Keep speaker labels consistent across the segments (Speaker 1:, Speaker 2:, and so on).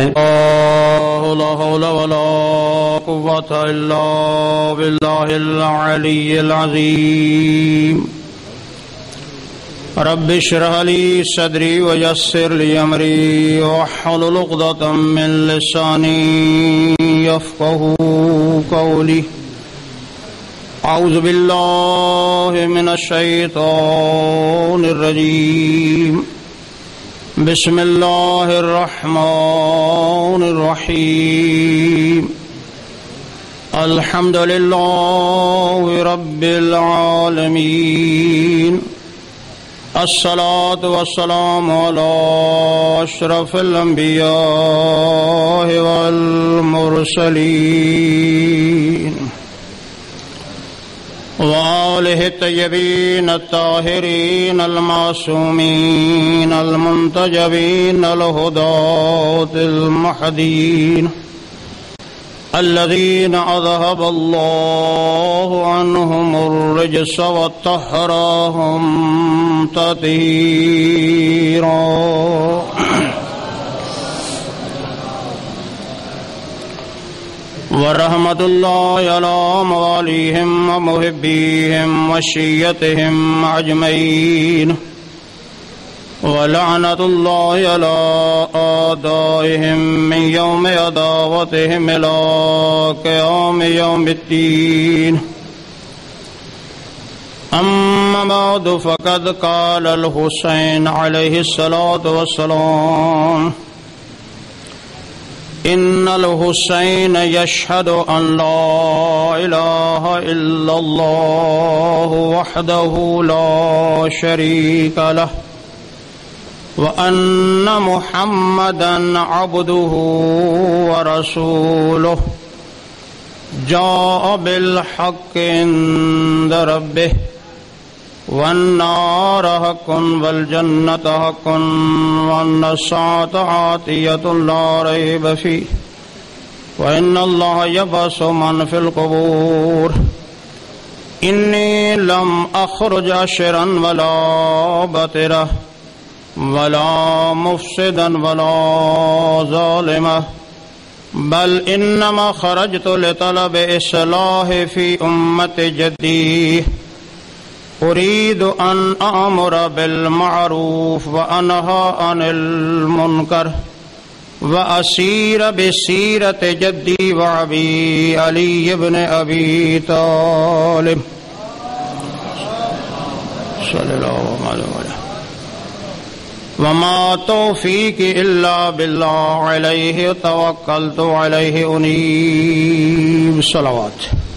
Speaker 1: لا حول ولا قوة إلا بالله العلي العظيم. رب اشرح لي صدري ويسر لي أمري واحلل عقدة من لساني يفقه قولي. أعوذ بالله من الشيطان الرجيم. بسم الله الرحمن الرحيم الحمد لله رب العالمين الصلاة والسلام على أشرف الأنبياء والمرسلين وآله الطيبين الطاهرين المعصومين المنتجبين الهداة المحدين الذين أذهب الله عنهم الرجس وطهرهم تطهيرا. ورحمة الله على مواليهم ومحبيهم وشيتهم أجمعين ولعنة الله على آدائهم من يوم عداوتهم إلى قيام يوم الدين أما بعد فقد قال الحسين عليه الصلاة والسلام إن الحسين يشهد أن لا إله إلا الله وحده لا شريك له وأن محمدا عبده ورسوله جاء بالحق عند ربه والنار حق والجنة حق وأن الساعة آتية لا ريب فيه وإن الله يبعث من في القبور إني لم أخرج أشرا ولا بطرة ولا مفسدا ولا ظالمة بل إنما خرجت لطلب إصلاح في أمة جديه أريد أن أمر بالمعروف وأنهى عن المنكر وأسير بسيرة جدي وعبي علي بن أبي طالب. صلى الله عليه وسلم. وما توفيق إلا بالله عليه توكلت عليه أنيب. صلوات.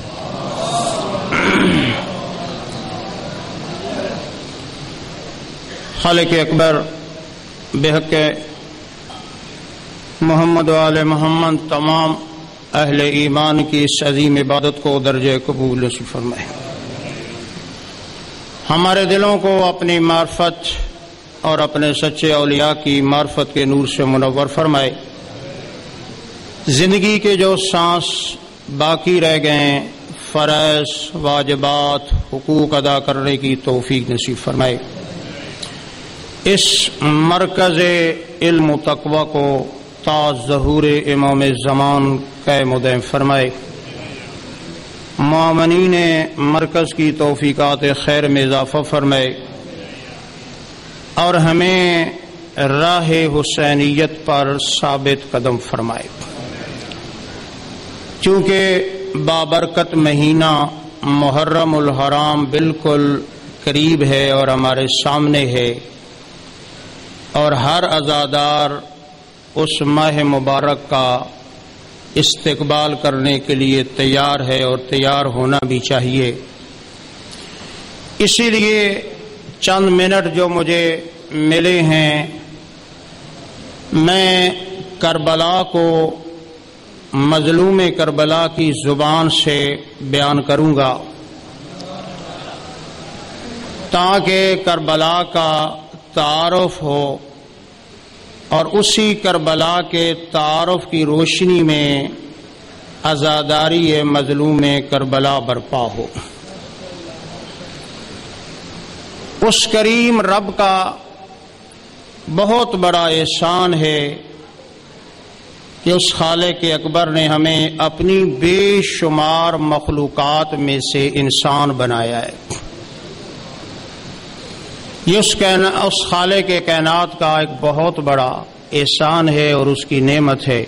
Speaker 1: خالق اکبر بحق محمد وال محمد، تمام اہل ایمان کی اس عظیم عبادت کو درج قبول فرمائے۔ ہمارے دلوں کو اپنی معرفت اور اپنے سچے اولیاء کی معرفت کے نور سے منور فرمائے۔ زندگی کے جو سانس باقی رہ گئے فرائض، واجبات، حقوق ادا کرنے کی توفیق نصیب فرمائے۔ اس مرکز علم و تقوی کو تا ظہور امام زمان کا مدعم فرمائے۔ معامنین مرکز کی توفیقات خیر میں اضافہ فرمائے۔ اور ہمیں راہ حسینیت پر ثابت قدم فرمائے۔ چونکہ بابرکت مہینہ محرم الحرام بالکل قریب ہے اور ہمارے سامنے ہے اور ہر ازادار اس ماہ مبارک کا استقبال کرنے کے لیے تیار ہے اور تیار ہونا بھی چاہیے۔ اسی لیے چند منٹ جو مجھے ملے ہیں، میں کربلا کو مظلوم کربلا کی زبان سے بیان کروں گا۔ تاکہ کربلا کا تعارف ہو اور اسی کربلا کے تعارف کی روشنی میں ازاداری مظلوم کربلا برپا ہو۔ اس کریم رب کا بہت بڑا احسان ہے کہ اس خالے کے اکبر نے ہمیں اپنی بے شمار مخلوقات میں سے انسان بنایا ہے۔ یہ اس اس خالے کے کائنات کا ایک بہت بڑا احسان ہے اور اس کی نعمت ہے۔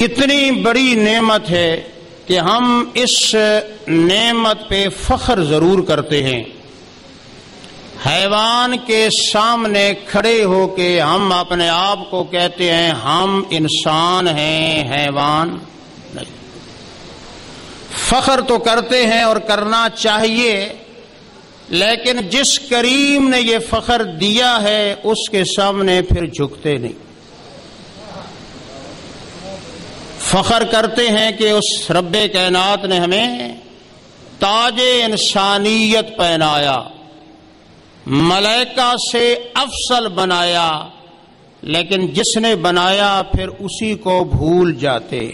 Speaker 1: اتنی بڑی نعمت ہے کہ ہم اس نعمت پہ فخر ضرور کرتے ہیں۔ حیوان کے سامنے کھڑے ہو کے ہم اپنے آپ کو کہتے ہیں، ہم انسان ہیں، حیوان نہیں۔ فخر تو کرتے ہیں اور کرنا چاہیے لیکن جس کریم نے یہ فخر دیا ہے، اس کے سامنے پھر جھکتے نہیں۔ فخر کرتے ہیں کہ اس رب کائنات نے ہمیں تاج انسانیت پہنایا، ملائکہ سے افسل بنایا، لیکن جس نے بنایا پھر اسی کو بھول جاتے۔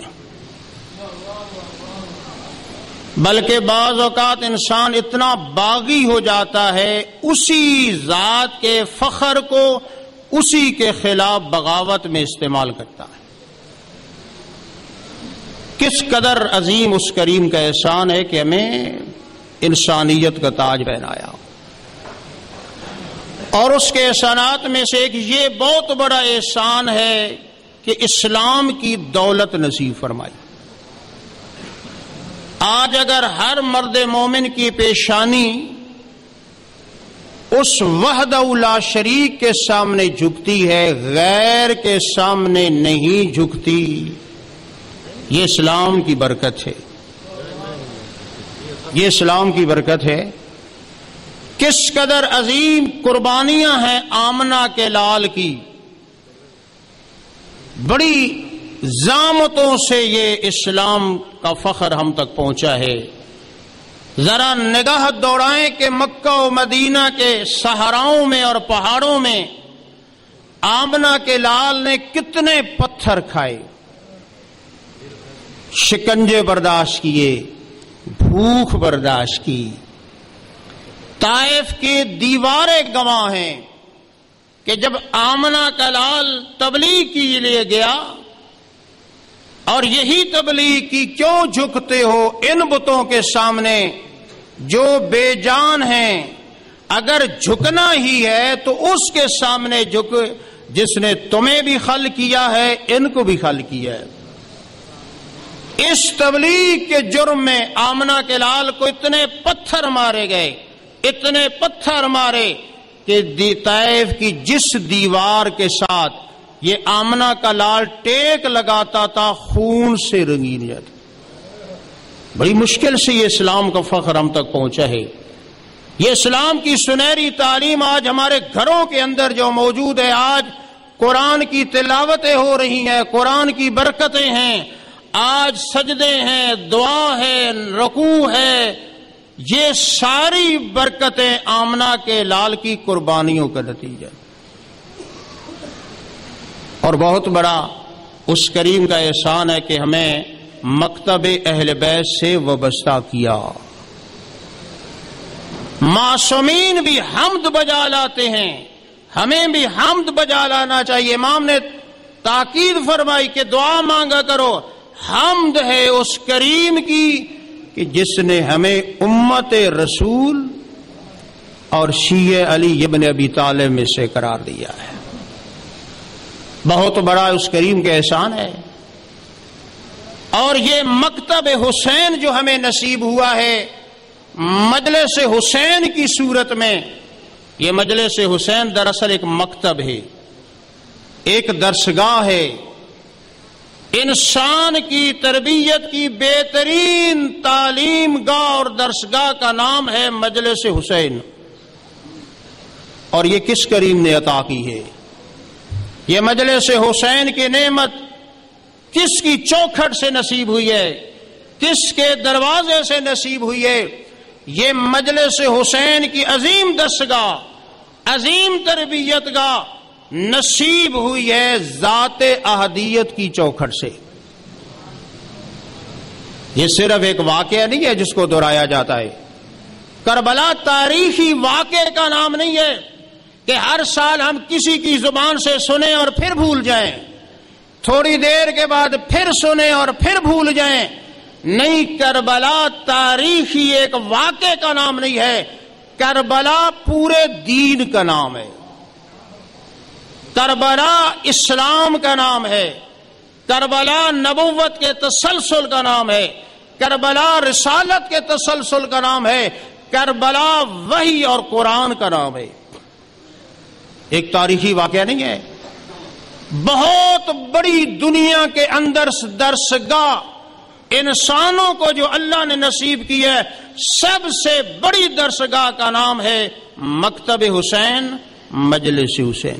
Speaker 1: بلکہ بعض اوقات انسان اتنا باغی ہو جاتا ہے اسی ذات کے فخر کو اسی کے خلاف بغاوت میں استعمال کرتا ہے۔ کس قدر عظیم اس کریم کا احسان ہے کہ ہمیں انسانیت کا تاج پہنایا اور اس کے احسانات میں سے ایک یہ بہت بڑا احسان ہے کہ اسلام کی دولت نصیب فرمائی۔ آج اگر ہر مرد مومن کی پیشانی اس وحد اولا شریک کے سامنے جھکتی ہے، غیر کے سامنے نہیں جھکتی، یہ اسلام کی برکت ہے۔ یہ اسلام کی برکت ہے۔ کس قدر عظیم قربانیاں ہیں آمنا کے لال کی۔ بڑی زامتوں سے یہ اسلام کا فخر ہم تک پہنچا ہے۔ ذرا نگاہ دوڑائیں کہ مکہ و مدینہ کے سہاراؤں میں اور پہاڑوں میں آمنا کے لال نے کتنے پتھر کھائے۔ شکنجے برداشت کیے، بھوک برداشت کی۔ طائف کی دیواریں گواہ ہیں کہ جب آمنا کا لال تبلیغ کے لیے گیا اور یہی تبلیغ کی کیوں جھکتے ہو ان بتوں کے سامنے جو بے جان ہیں؟ اگر جھکنا ہی ہے تو اس کے سامنے جھک جس نے تمہیں بھی خل کیا ہے، ان کو بھی خل کیا ہے۔ اس تبلیغ کے جرم میں آمنا کے لال کو اتنے پتھر مارے گئے، اتنے پتھر مارے کہ طائف کی جس دیوار کے ساتھ یہ آمنا کا لال ٹیک لگاتا تھا، خون سے رنگین جاتا بڑی مشکل سے یہ اسلام کا فخر ہم تک پہنچا ہے۔ یہ اسلام کی سنہری تعلیم آج ہمارے گھروں کے اندر جو موجود ہے، آج قرآن کی تلاوتیں ہو رہی ہیں، قرآن کی برکتیں ہیں۔ آج سجدے ہیں، دعا ہے، رکوع ہے۔ یہ ساری برکتیں آمنا کے لال کی قربانیوں کا نتیجہ۔ اور بہت بڑا اس کریم کا احسان ہے کہ ہمیں مکتب اہل بیت سے وابستہ کیا۔ معصومین بھی حمد بجا لاتے ہیں۔ ہمیں بھی حمد بجا لانا چاہیے۔ امام نے تاکید فرمائی کہ دعا مانگا کرو۔ حمد ہے اس کریم کی کہ جس نے ہمیں امت رسول اور شیع علی ابن ابی طالب میں سے قرار دیا ہے۔ بہت بڑا اس کریم کے احسان ہے۔ اور یہ مکتب حسین جو ہمیں نصیب ہوا ہے، مجلس حسین کی صورت میں، یہ مجلس حسین دراصل ایک مکتب ہے۔ ایک درسگاہ ہے۔ انسان کی تربیت کی بہترین تعلیم گاہ اور درسگاہ کا نام ہے مجلس حسین۔ اور یہ کس کریم نے عطا کی ہے؟ یہ مجلس حسین کی نعمت کس کی چوکھٹ سے نصیب ہوئی ہے؟ کس کے دروازے سے نصیب ہوئی ہے؟ یہ مجلس حسین کی عظیم دستگاہ، عظیم تربیت گاہ نصیب ہوئی ہے ذات احدیت کی چوکھٹ سے۔ یہ صرف ایک واقعہ نہیں ہے جس کو دہرایا جاتا ہے۔ کربلا تاریخی واقعے کا نام نہیں ہے۔ کہ ہر سال ہم کسی کی زبان سے سنیں اور پھر بھول جائیں۔ تھوڑی دیر کے بعد پھر سنیں اور پھر بھول جائیں۔ نہیں، کربلا تاریخی ایک واقع کا نام نہیں ہے۔ کربلا پورے دین کا نام ہے۔ کربلا اسلام کا نام ہے۔ کربلا نبوت کے تسلسل کا نام ہے۔ کربلا رسالت کے تسلسل کا نام ہے۔ کربلا وہی اور قرآن کا نام ہے۔ ایک تاریخی واقعہ نہیں ہے۔ بہت بڑی دنیا کے اندر درسگاہ انسانوں کو جو اللہ نے نصیب کی ہے، سب سے بڑی درسگاہ کا نام ہے مکتب حسین، مجلس حسین۔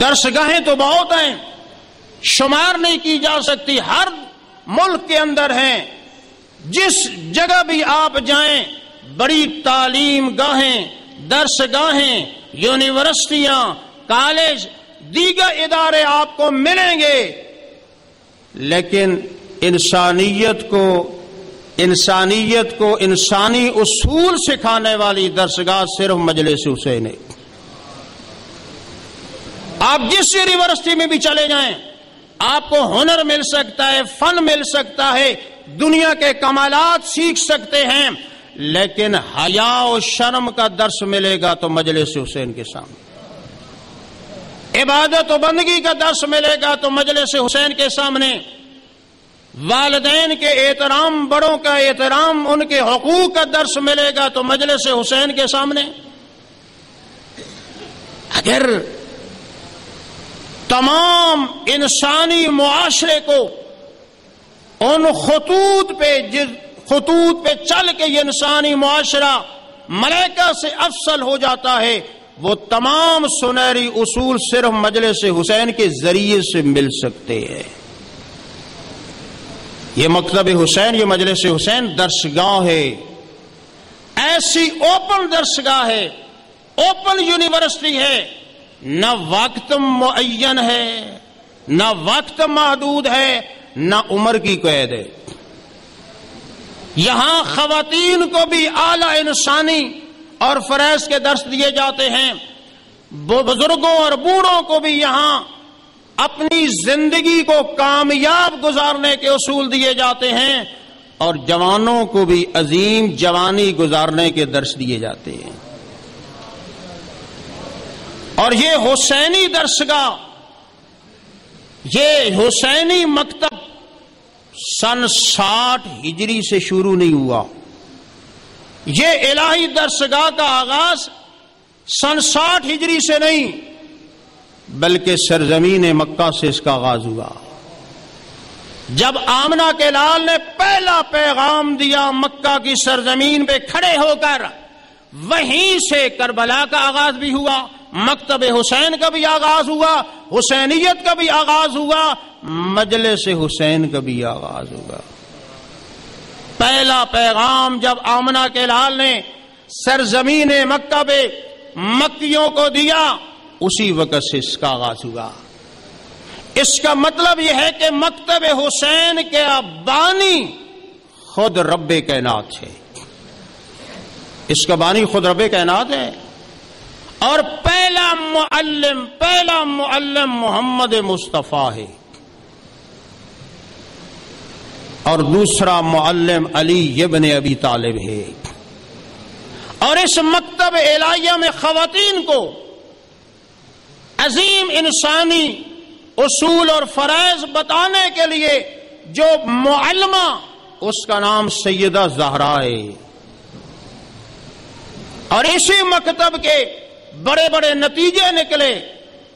Speaker 1: درسگاہیں تو بہت ہیں، شمار نہیں کی جا سکتی، ہر ملک کے اندر ہیں۔ جس جگہ بھی آپ جائیں، بڑی تعلیم گاہیں درس گاہیں یونیورسٹیاں، کالج، دیگر ادارے آپ کو ملیں گے۔ لیکن انسانیت کو انسانیت کو انسانی اصول سکھانے والی درسگاہ صرف مجلس حسین ہے آپ جس یونیورسٹی میں بھی چلے جائیں، آپ کو ہنر مل سکتا ہے، فن مل سکتا ہے، دنیا کے کمالات سیکھ سکتے ہیں۔ لیکن حیا و شرم کا درس ملے گا تو مجلس حسین کے سامنے۔ عبادت و بندگی کا درس ملے گا تو مجلس حسین کے سامنے۔ والدین کے احترام، بڑوں کا احترام، ان کے حقوق کا درس ملے گا تو مجلس حسین کے سامنے۔ اگر تمام انسانی معاشرے کو ان خطوط پہ جس خطوط پہ چل کے یہ انسانی معاشرہ ملیکہ سے افسل ہو جاتا ہے، وہ تمام سنہری اصول صرف مجلس حسین کے ذریعے سے مل سکتے ہیں۔ یہ مکتب حسین، یہ مجلس حسین درسگاہ ہے۔ ایسی اوپن درسگاہ ہے، اوپن یونیورسٹی ہے۔ نہ وقت معین ہے، نہ وقت محدود ہے، نہ عمر کی قید ہے۔ یہاں خواتین کو بھی اعلی انسانی اور فریض کے درس دیے جاتے ہیں۔ بزرگوں اور بوڑھوں کو بھی یہاں اپنی زندگی کو کامیاب گزارنے کے اصول دیے جاتے ہیں اور جوانوں کو بھی عظیم جوانی گزارنے کے درس دیے جاتے ہیں۔ اور یہ حسینی درسگاہ، یہ حسینی مکتب سن ساٹھ ہجری سے شروع نہیں ہوا۔ یہ الہی درسگاہ کا آغاز سن ساٹھ ہجری سے نہیں، بلکہ سرزمین مکہ سے اس کا آغاز ہوا۔ جب آمنا کے لال نے پہلا پیغام دیا مکہ کی سرزمین پہ کھڑے ہو کر، وہیں سے کربلا کا آغاز بھی ہوا۔ مکتب حسین کا بھی آغاز ہوا، حسینیت کا بھی آغاز ہوا، مجلس حسین کا بھی آغاز ہوا۔ پہلا پیغام جب آمنا کے لال نے سرزمین مکہ پہ مکیوں کو دیا، اسی وقت سے اس کا آغاز ہوا۔ اس کا مطلب یہ ہے کہ مکتب حسین کے بانی خود رب کائنات ہے۔ اس کا بانی خود رب کائنات ہے۔ اور پہلا معلم پہلا معلم محمد مصطفیٰ ہے۔ اور دوسرا معلم علی ابن ابی طالب ہے۔ اور اس مکتب الہیہ میں خواتین کو عظیم انسانی اصول اور فرائض بتانے کے لیے جو معلمہ، اس کا نام سیدہ زہرا ہے۔ اور اسی مکتب کے بڑے بڑے نتیجے نکلے۔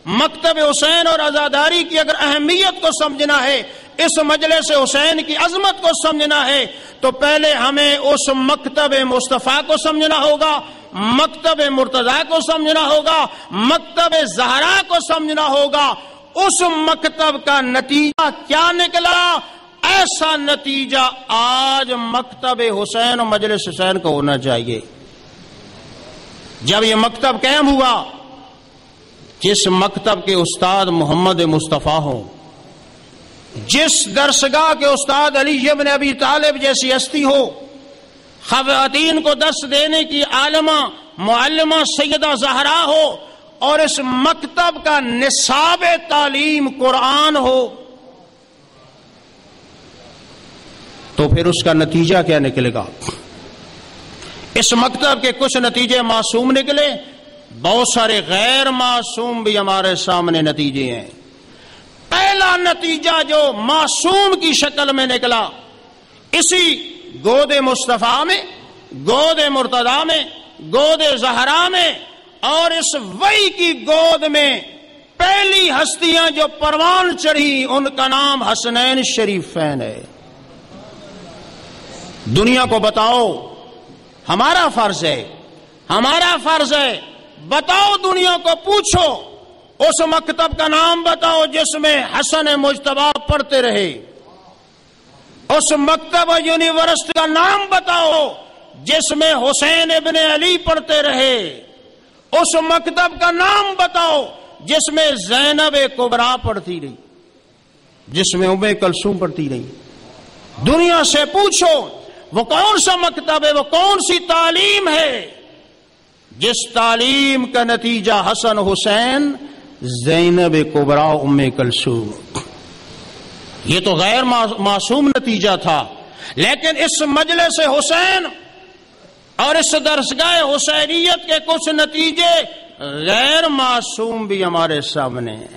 Speaker 1: مکتب حسین اور آزاداری کی اگر اہمیت کو سمجھنا ہے، اس مجلس حسین کی عظمت کو سمجھنا ہے، تو پہلے ہمیں اس مکتب مصطفیٰ کو سمجھنا ہوگا، مکتب مرتضی کو سمجھنا ہوگا، مکتب زہرا کو سمجھنا ہوگا۔ اس مکتب کا نتیجہ کیا نکلا؟ ایسا نتیجہ آج مکتب حسین اور مجلس حسین کو ہونا چاہیے۔ جب یہ مکتب قائم ہوا، جس مکتب کے استاد محمد مصطفیٰ ہوں، جس درسگاہ کے استاد علی ابن ابی طالب جیسی ہستی ہو، خواتین کو درس دینے کی عالمہ معلمہ سیدہ زہرا ہو، اور اس مکتب کا نصاب تعلیم قرآن ہو، تو پھر اس کا نتیجہ کیا نکلے گا؟ اس مکتب کے کچھ نتیجے معصوم نکلے، بہت سارے غیر معصوم بھی ہمارے سامنے نتیجے ہیں۔ پہلا نتیجہ جو معصوم کی شکل میں نکلا، اسی گود مصطفیٰ میں، گود مرتدا میں، گود زہرا میں، اور اس وئی کی گود میں پہلی ہستیاں جو پروان چڑھی، ان کا نام حسنین شریفین ہے۔ دنیا کو بتاؤ ہمارا فرض ہے، ہمارا فرض ہے، بتاؤ دنیا کو، پوچھو۔ اس مکتب کا نام بتاؤ جس میں حسن مجتبہ پڑھتے رہے۔ اس مکتب یونیورسٹی کا نام بتاؤ جس میں حسین ابن علی پڑھتے رہے۔ اس مکتب کا نام بتاؤ جس میں زینب کبرا پڑھتی رہی۔ جس میں اب کلسوم پڑھتی رہی۔ دنیا سے پوچھو وہ کون سا مکتب ہے؟ وہ کون سی تعلیم ہے؟ جس تعلیم کا نتیجہ حسن حسین، زینب کبرا ام کلسوم یہ تو غیر معصوم نتیجہ تھا، لیکن اس مجلس حسین اور اس درسگاہ حسینیت کے کچھ نتیجے غیر معصوم بھی ہمارے سامنے ہیں۔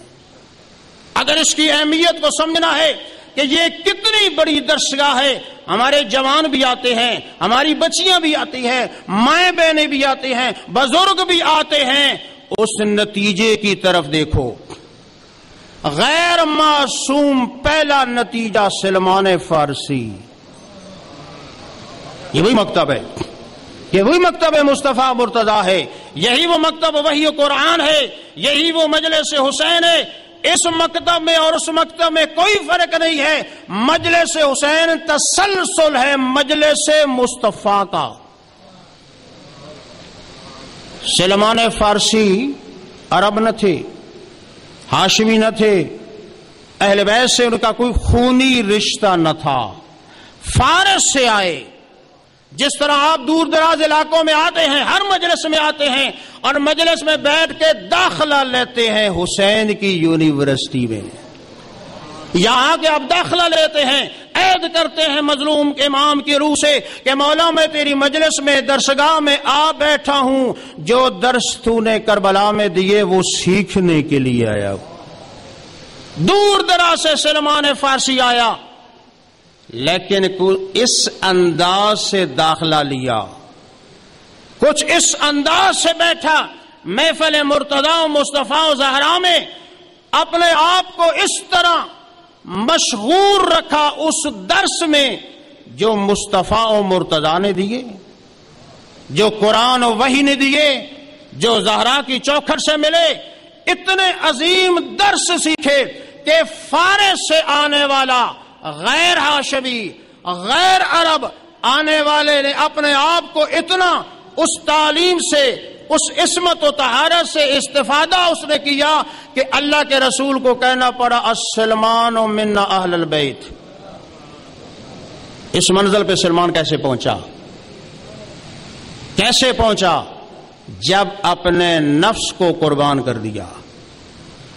Speaker 1: اگر اس کی اہمیت کو سمجھنا ہے کہ یہ کتنی بڑی درسگاہ ہے۔ ہمارے جوان بھی آتے ہیں، ہماری بچیاں بھی آتی ہیں، مائیں بہنیں بھی آتے ہیں، بزرگ بھی آتے ہیں۔ اس نتیجے کی طرف دیکھو۔ غیر معصوم پہلا نتیجہ سلمان فارسی۔ یہ وہی مکتب ہے۔ یہ وہی مکتب مصطفیٰ مرتضی ہے۔ یہی وہ مکتب وہی قرآن ہے۔ یہی وہ مجلس حسین ہے۔ اس مکتب میں اور اس مکتب میں کوئی فرق نہیں ہے۔ مجلس حسین تسلسل ہے مجلس مصطفیٰ کا۔ سلمان فارسی عرب نہ تھے، ہاشمی نہ تھے، اہل بیت سے ان کا کوئی خونی رشتہ نہ تھا۔ فارس سے آئے۔ جس طرح آپ دور دراز علاقوں میں آتے ہیں، ہر مجلس میں آتے ہیں اور مجلس میں بیٹھ کے داخلہ لیتے ہیں حسین کی یونیورسٹی میں۔ یہاں کے آپ داخلہ لیتے ہیں، عید کرتے ہیں مظلوم کے امام کی روح سے کہ مولا میں تیری مجلس میں، درسگاہ میں آ بیٹھا ہوں، جو درس تو نے کربلا میں دیے، وہ سیکھنے کے لیے آیا۔ دور دراز سے سلمان فارسی آیا۔ لیکن اس انداز سے داخلہ لیا۔ کچھ اس انداز سے بیٹھا، محفل مرتدا مصطفیٰ زہرا میں اپنے آپ کو اس طرح مشغور رکھا اس درس میں جو مصطفیٰ و مرتدا نے دیے، جو قرآن و وحی نے دیے، جو زہرا کی چوکھٹ سے ملے۔ اتنے عظیم درس سیکھے کہ فارس سے آنے والا غیر ہاشمی غیر عرب آنے والے نے اپنے آپ کو اتنا اس تعلیم سے، اس عصمت و تہارت سے استفادہ اس نے کیا کہ اللہ کے رسول کو کہنا پڑا، السلمان و منا اہل البیت۔ اس منزل پہ سلمان کیسے پہنچا؟ کیسے پہنچا؟ جب اپنے نفس کو قربان کر دیا،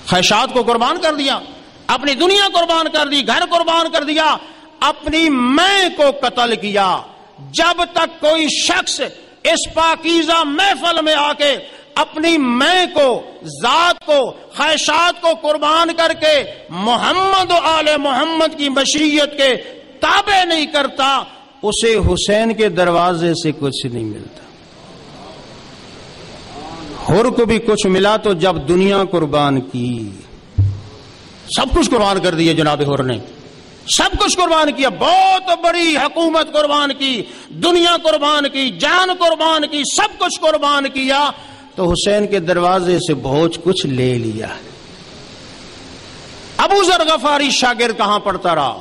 Speaker 1: خواہشات کو قربان کر دیا۔ اپنی دنیا قربان کر دی، گھر قربان کر دیا، اپنی میں کو قتل کیا۔ جب تک کوئی شخص اس پاکیزہ محفل میں آ کے اپنی میں کو، ذات کو، خواہشات کو قربان کر کے محمد و آل محمد کی مشریت کے تابع نہیں کرتا، اسے حسین کے دروازے سے کچھ نہیں ملتا۔ ہر کو بھی کچھ ملا تو جب دنیا قربان کی۔ سب کچھ قربان کر دیا جناب ہور نے۔ سب کچھ قربان کیا، بہت بڑی حکومت قربان کی، دنیا قربان کی، جان قربان کی، سب کچھ قربان کیا۔ تو حسین کے دروازے سے بہت کچھ لے لیا۔ ابو ذر غفاری شاگرد کہاں پڑتا رہا؟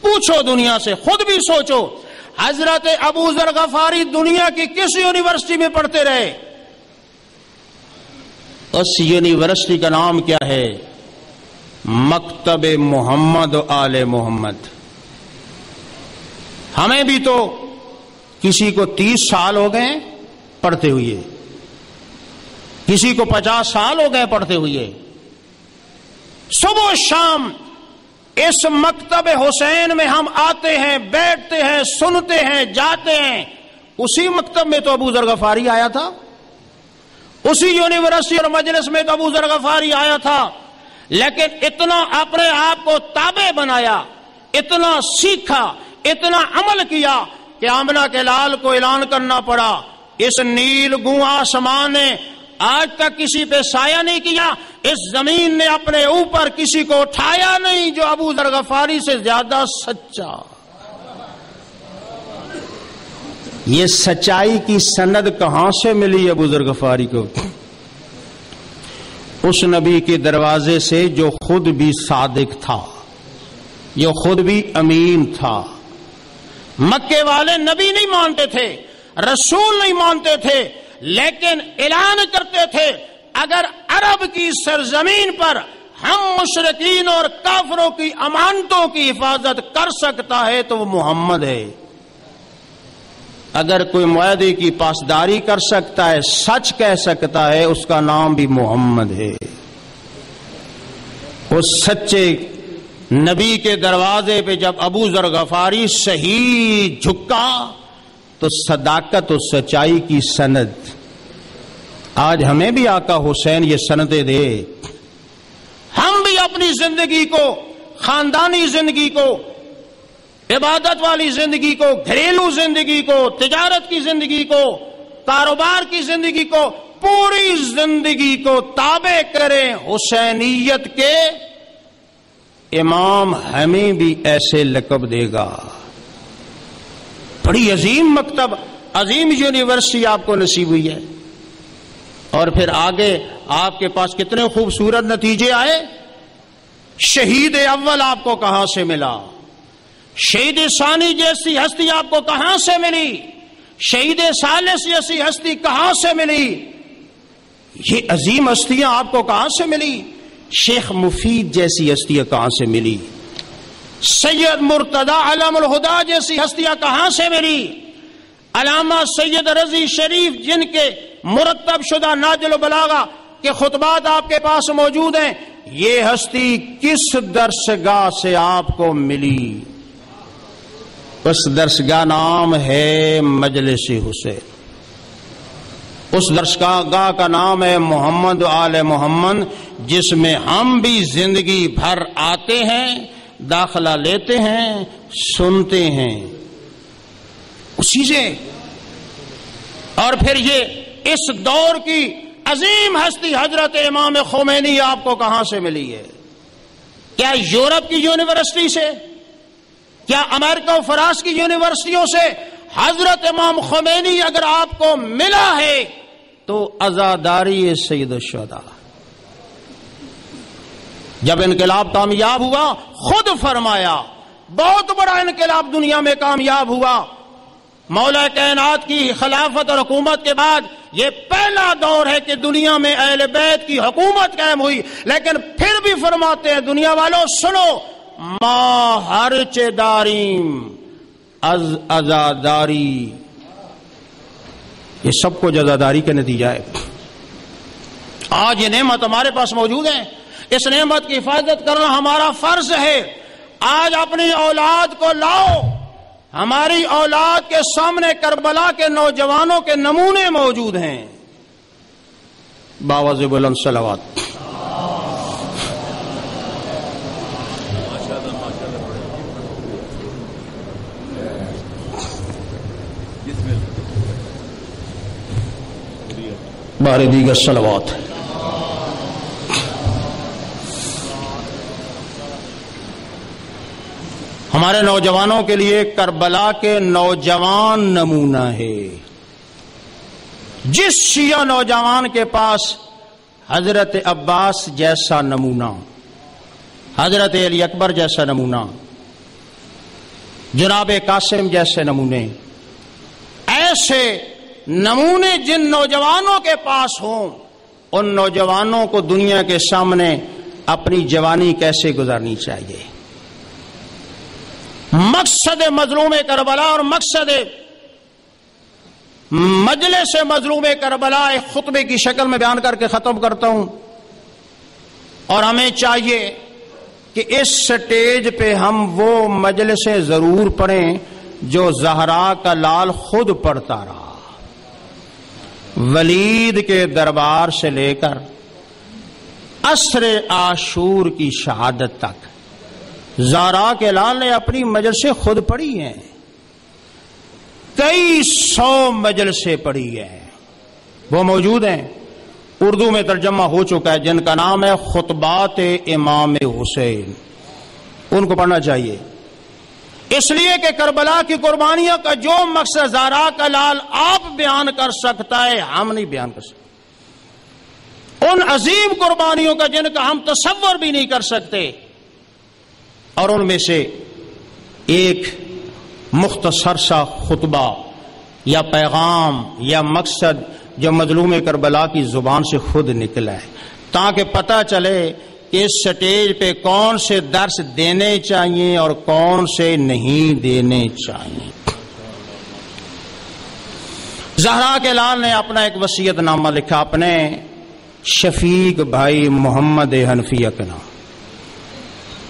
Speaker 1: پوچھو دنیا سے، خود بھی سوچو۔ حضرت ابو ذر غفاری دنیا کی کس یونیورسٹی میں پڑھتے رہے؟ اس یونیورسٹی کا نام کیا ہے؟ مکتب محمد و آل محمد۔ ہمیں بھی تو کسی کو تیس سال ہو گئے پڑھتے ہوئے۔ کسی کو پچاس سال ہو گئے پڑھتے ہوئے۔ صبح شام اس مکتب حسین میں ہم آتے ہیں، بیٹھتے ہیں، سنتے ہیں، جاتے ہیں۔ اسی مکتب میں تو ابو ذرغفاری آیا تھا۔ اسی یونیورسٹی اور مجلس میں تو ابو ذرغفاری آیا تھا۔ لیکن اتنا اپنے آپ کو تابع بنایا، اتنا سیکھا، اتنا عمل کیا کہ آمنا کے لال کو اعلان کرنا پڑا۔ اس نیل گو آسمان نے آج تک کسی پہ سایہ نہیں کیا، اس زمین نے اپنے اوپر کسی کو اٹھایا نہیں جو ابو ذرغفاری سے زیادہ سچا۔ یہ سچائی کی سند کہاں سے ملی ابو ذرغفاری کو؟ اس نبی کے دروازے سے جو خود بھی صادق تھا، جو خود بھی امین تھا۔ مکے والے نبی نہیں مانتے تھے، رسول نہیں مانتے تھے، لیکن اعلان کرتے تھے، اگر عرب کی سرزمین پر ہم مشرقین اور کافروں کی امانتوں کی حفاظت کر سکتا ہے تو وہ محمد ہے۔ اگر کوئی معاہدے کی پاسداری کر سکتا ہے، سچ کہہ سکتا ہے، اس کا نام بھی محمد ہے۔ اس سچے نبی کے دروازے پہ جب ابو ذر غفاری صحیح جھکا، تو صداقت و سچائی کی سند۔ آج ہمیں بھی آقا حسین یہ سندیں دے۔ ہم بھی اپنی زندگی کو، خاندانی زندگی کو عبادت والی زندگی کو، گھریلو زندگی کو، تجارت کی زندگی کو، کاروبار کی زندگی کو، پوری زندگی کو تابع کریں حسینیت کے امام ہمیں بھی ایسے لقب دے گا۔ بڑی عظیم مکتب، عظیم یونیورسٹی آپ کو نصیب ہوئی ہے۔ اور پھر آگے آپ کے پاس کتنے خوبصورت نتیجے آئے۔ شہید اول آپ کو کہاں سے ملا؟ شہید ثانی جیسی ہستی آپ کو کہاں سے ملی؟ شہید سالس جیسی ہستی کہاں سے ملی؟ یہ عظیم ہستیاں آپ کو کہاں سے ملی؟ شیخ مفید جیسی ہستیاں کہاں سے ملی؟ سید مرتدہ علام الہدا جیسی ہستیاں کہاں سے ملی؟ علامہ سید رضی شریف جن کے مرتب شدہ ناجل و بلاغا کے خطبات آپ کے پاس موجود ہیں، یہ ہستی کس درسگاہ سے آپ کو ملی؟ اس درسگاہ نام ہے مجلس حسین۔ اس درسگاہ کا نام ہے محمد آل محمد، جس میں ہم بھی زندگی بھر آتے ہیں، داخلہ لیتے ہیں، سنتے ہیں۔ اسی سے۔ اور پھر یہ اس دور کی عظیم ہستی حضرت امام خمینی آپ کو کہاں سے ملی ہے؟ کیا یورپ کی یونیورسٹی سے؟ کیا امریکہ و فراس کی یونیورسٹیوں سے حضرت امام خمینی اگر آپ کو ملا ہے تو ازاداری سید الشہداء. جب انقلاب کامیاب ہوا، خود فرمایا، بہت بڑا انقلاب دنیا میں کامیاب ہوا۔ مولا کائنات کی خلافت اور حکومت کے بعد یہ پہلا دور ہے کہ دنیا میں اہل بیت کی حکومت قائم ہوئی، لیکن پھر بھی فرماتے ہیں دنیا والوں سنو ما ہر چاریم از ازاداری۔ یہ سب کو جزاداری کا نتیجہ ہے۔ آج یہ نعمت ہمارے پاس موجود ہے اس نعمت کی حفاظت کرنا ہمارا فرض ہے۔ آج اپنی اولاد کو لاؤ۔ ہماری اولاد کے سامنے کربلا کے نوجوانوں کے نمونے موجود ہیں۔ بابا زب السلوات بارے دیگر سلوات ہمارے نوجوانوں کے لیے کربلا کے نوجوان نمونہ ہے۔ جس شیعہ نوجوان کے پاس حضرت عباس جیسا نمونہ، حضرت علی اکبر جیسا نمونہ، جناب قاسم جیسے نمونے، ایسے نمونے جن نوجوانوں کے پاس ہوں، ان نوجوانوں کو دنیا کے سامنے اپنی جوانی کیسے گزارنی چاہیے؟ مقصد مظلوم کربلا اور مقصد مجلس سے مظلوم کربلا ایک خطبے کی شکل میں بیان کر کے ختم کرتا ہوں۔ اور ہمیں چاہیے کہ اس سٹیج پہ ہم وہ مجلسیں ضرور پڑھیں جو زہرا کا لال خود پڑھتا رہا۔ ولید کے دربار سے لے کر عصر آشور کی شہادت تک۔ زارا کے لال نے اپنی مجلسیں خود پڑھی ہیں۔ کئی سو مجلسیں پڑھی ہیں۔ وہ موجود ہیں۔ اردو میں ترجمہ ہو چکا ہے، جن کا نام ہے خطبات امام حسین۔ ان کو پڑھنا چاہیے۔ اس لیے کہ کربلا کی قربانیوں کا جو مقصد زارا کا لال آپ بیان کر سکتا ہے، ہم نہیں بیان کر سکتے۔ ان عظیم قربانیوں کا جن کا ہم تصور بھی نہیں کر سکتے، اور ان میں سے ایک مختصر سا خطبہ یا پیغام یا مقصد جو مظلوم کربلا کی زبان سے خود نکلا ہے۔ تاکہ پتہ چلے کہ اس سٹیج پہ کون سے درس دینے چاہیے اور کون سے نہیں دینے چاہیے؟ زہرا کے لال نے اپنا ایک وسیعت نامہ لکھا، اپنے شفیق بھائی محمد حنفیہ کے نام۔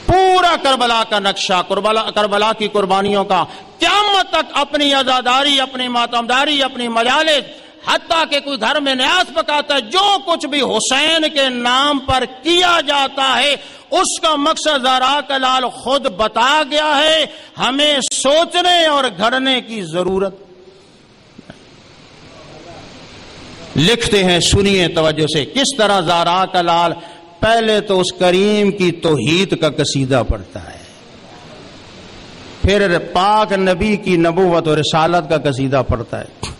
Speaker 1: پورا کربلا کا نقشہ، کربلا کی قربانیوں کا، قیامت تک اپنی ازاداری اپنی ماتمداری اپنی مجالس حتیٰ کہ کوئی گھر میں نیاز پکاتا ہے، جو کچھ بھی حسین کے نام پر کیا جاتا ہے، اس کا مقصد زارا کلال خود بتا گیا ہے۔ ہمیں سوچنے اور گھڑنے کی ضرورت۔ لکھتے ہیں، سنیے توجہ سے، کس طرح زارا کلال پہلے تو اس کریم کی توحید کا قصیدہ پڑتا ہے۔ پھر پاک نبی کی نبوت اور رسالت کا قصیدہ پڑتا ہے۔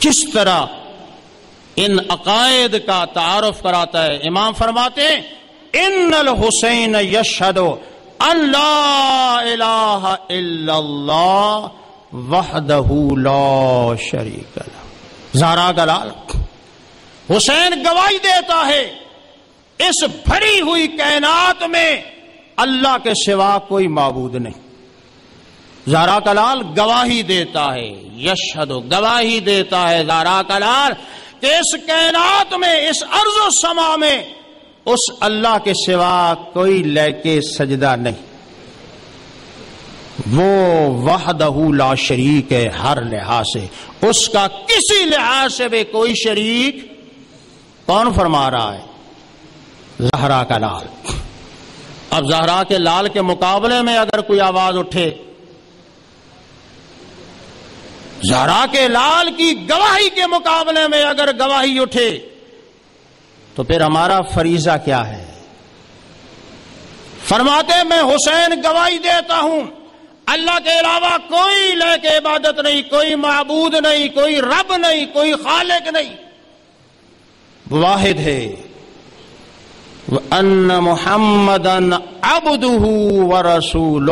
Speaker 1: کس طرح ان عقائد کا تعارف کراتا ہے؟ امام فرماتے ان الحسین یشہد اللہ الہ الا اللہ وحدہ لا شریک زارا گلال، حسین گواہی دیتا ہے، اس بھری ہوئی کائنات میں اللہ کے سوا کوئی معبود نہیں۔ زارا کلال گواہی دیتا ہے یشد گواہی دیتا ہے زارا کلال کہ اس کائنات میں، اس ارض و سما میں اس اللہ کے سوا کوئی لے کے سجدہ نہیں۔ وہ وحدہ لا شریک ہے ہر لحاظ سے۔ اس کا کسی لحاظ سے بھی کوئی شریک کون فرما رہا ہے؟ زہرا کا لال۔ اب زہرا کے لال کے مقابلے میں اگر کوئی آواز اٹھے زہرا کے لال کی گواہی کے مقابلے میں اگر گواہی اٹھے، تو پھر ہمارا فریضہ کیا ہے؟ فرماتے، میں حسین گواہی دیتا ہوں، اللہ کے علاوہ کوئی لے کے عبادت نہیں، کوئی معبود نہیں، کوئی رب نہیں، کوئی خالق نہیں۔ واحد ہے۔ ان محمد ابد و رسول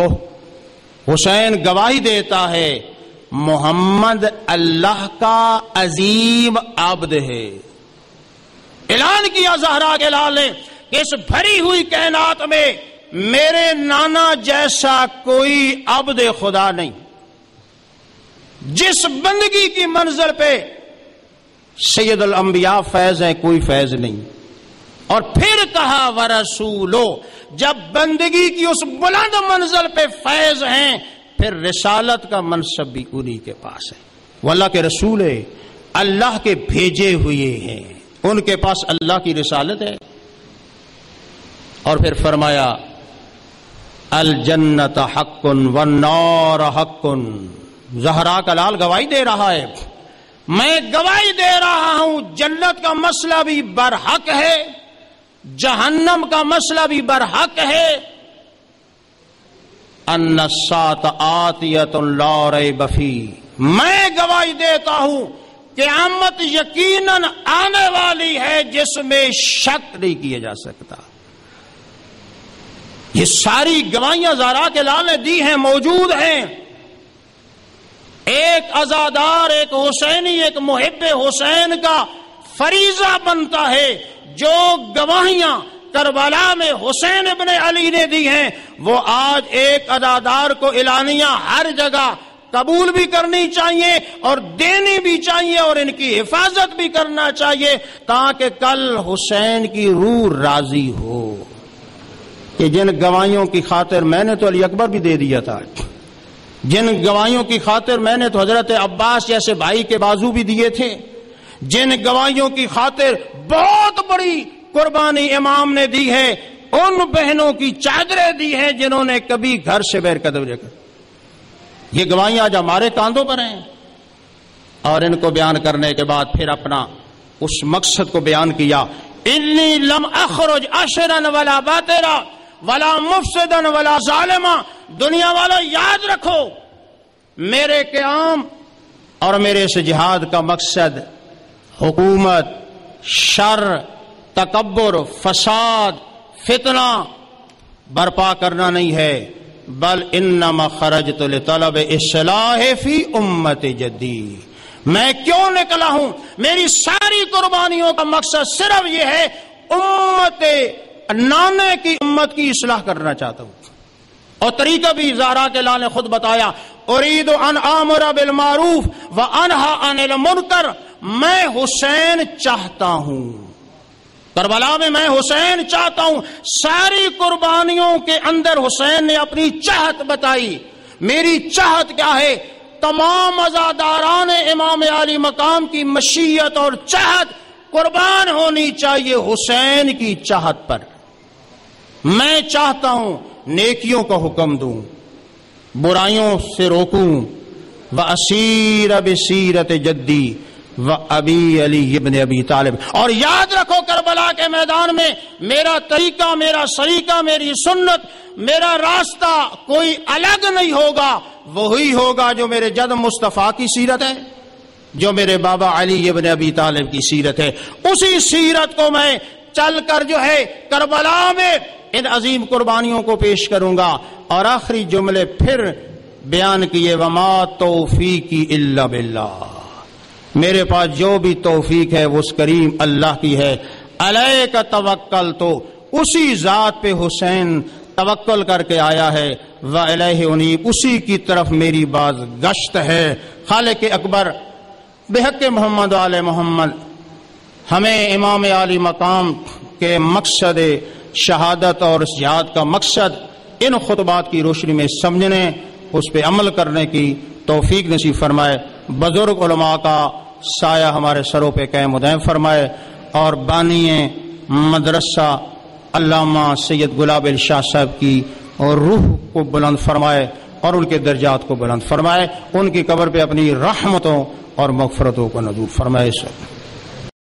Speaker 1: حسین گواہی دیتا ہے محمد اللہ کا عظیم عبد ہے۔ اعلان کیا زہرا کے لال نے کہ اس بھری ہوئی کائنات میں میرے نانا جیسا کوئی عبد خدا نہیں۔ جس بندگی کی منزل پہ سید الانبیاء فیض ہے کوئی فیض نہیں۔ اور پھر کہا، ورسولو، جب بندگی کی اس بلند منزل پہ فیض ہیں پھر رسالت کا منصب بھی انہی کے پاس ہے۔ وہ اللہ کے رسول ہے اللہ کے بھیجے ہوئے ہیں۔ ان کے پاس اللہ کی رسالت ہے۔ اور پھر فرمایا، الجنت حق والنار حق زہرا کا لال گواہی دے رہا ہے۔ میں گواہی دے رہا ہوں، جنت کا مسئلہ بھی برحق ہے، جہنم کا مسئلہ بھی برحق ہے۔ ان سات آتیت لا ریب میں گواہی دیتا ہوں کہ یقیناً آنے والی ہے جس میں شک نہیں کیا جا سکتا۔ یہ ساری گواہیاں زارا کے لال نے دی ہیں، موجود ہیں۔ ایک ازادار ایک حسینی، ایک محب حسین کا فریضہ بنتا ہے۔ جو گواہیاں کربلا میں حسین ابن علی نے دی ہیں۔ وہ آج ایک ادادار کو اعلانیہ ہر جگہ قبول بھی کرنی چاہیے اور دینی بھی چاہیے اور ان کی حفاظت بھی کرنا چاہیے تاکہ کل حسین کی روح راضی ہو۔ کہ جن گواہیوں کی خاطر میں نے تو علی اکبر بھی دے دیا تھا۔ جن گواہیوں کی خاطر میں نے تو حضرت عباس جیسے بھائی کے بازو بھی دیے تھے۔ جن گواہیوں کی خاطر بہت بڑی قربانی امام نے دی ہے، ان بہنوں کی چادریں دی ہیں جنہوں نے کبھی گھر سے بیر قدم کر۔ یہ گواہی آج ہمارے کاندھوں پر ہیں۔ اور ان کو بیان کرنے کے بعد پھر اپنا اس مقصد کو بیان کیا۔ انی لم اخرج اشرن ولا باترا ولا مفسدن ولا ظالما۔ دنیا والا یاد رکھو، میرے قیام اور میرے سے جہاد کا مقصد حکومت، شر تکبر، فساد، فتنہ برپا کرنا نہیں ہے۔ بل انما خرجت لطلب اصلاح فی امت جدی۔ میں کیوں نکلا ہوں؟ میری ساری قربانیوں کا مقصد صرف یہ ہے، امت، نانے کی امت کی اصلاح کرنا چاہتا ہوں۔ اور طریقہ بھی زارا کے لال نے خود بتایا، ارید ان عامر بالمعروف و انہا عن المنکر۔ میں حسین چاہتا ہوں۔ کربلا میں میں حسین چاہتا ہوں، ساری قربانیوں کے اندر حسین نے اپنی چاہت بتائی۔ میری چاہت کیا ہے؟ تمام ازاداران امام علی مقام کی مشیت اور چاہت قربان ہونی چاہیے حسین کی چاہت پر۔ میں چاہتا ہوں نیکیوں کا حکم دوں، برائیوں سے روکوں۔ و اسیر اب سیرت جدی۔ و ابی علی ابن ابی طالب۔ اور یاد رکھو کربلا کے میدان میں میرا طریقہ، میرا سریقہ میری سنت، میرا راستہ کوئی الگ نہیں ہوگا، وہی ہوگا جو میرے جد مصطفیٰ کی سیرت ہے، جو میرے بابا علی ابن ابی طالب کی سیرت ہے۔ اسی سیرت کو میں چل کر جو ہے کربلا میں ان عظیم قربانیوں کو پیش کروں گا۔ اور آخری جملے پھر بیان کیے، وما توفیقی اللہ باللہ میرے پاس جو بھی توفیق ہے وہ اس کریم اللہ کی ہے۔ علیہ کا توکل تو، اسی ذات پہ حسین توکل کر کے آیا ہے۔ و علیہ انیب اسی کی طرف میری باز گشت ہے۔ خالق اکبر، بحق محمد علیہ محمد، ہمیں امام علی مقام کے مقصد شہادت اور اس جہاد کا مقصد ان خطبات کی روشنی میں سمجھنے، اس پہ عمل کرنے کی توفیق نصیب فرمائے۔ بزرگ علماء کا سایہ ہمارے سروں پہ قائم ادائم فرمائے اور بانی مدرسہ علامہ سید گلاب الشاہ صاحب کی اور روح کو بلند فرمائے اور ان کے درجات کو بلند فرمائے ان کی قبر پہ اپنی رحمتوں اور مغفرتوں کو نظور فرمائے سر۔